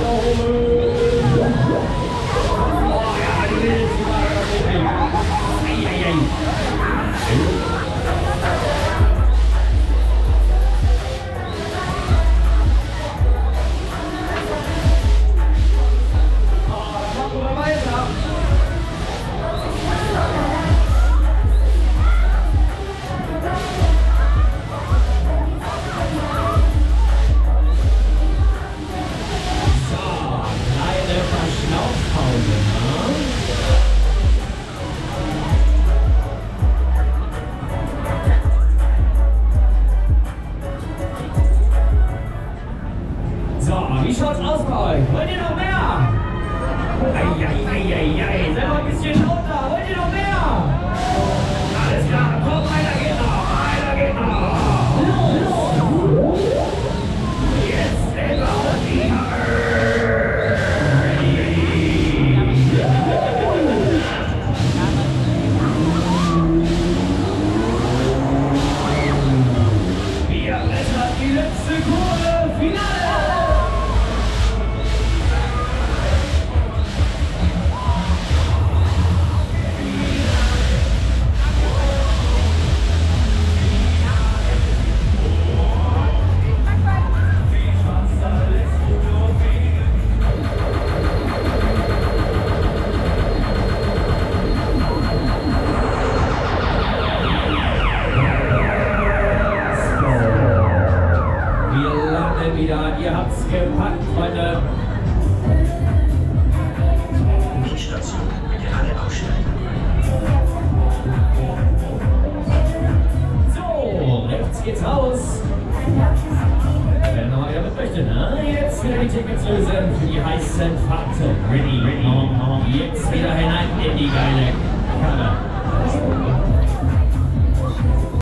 老妹，哎呀，你这是干嘛呢？哎呀呀！Jetzt wieder die Tickets lösen für die heißen Fahrten. Ready, ready, Jetzt wieder hinein in die geile Kammer.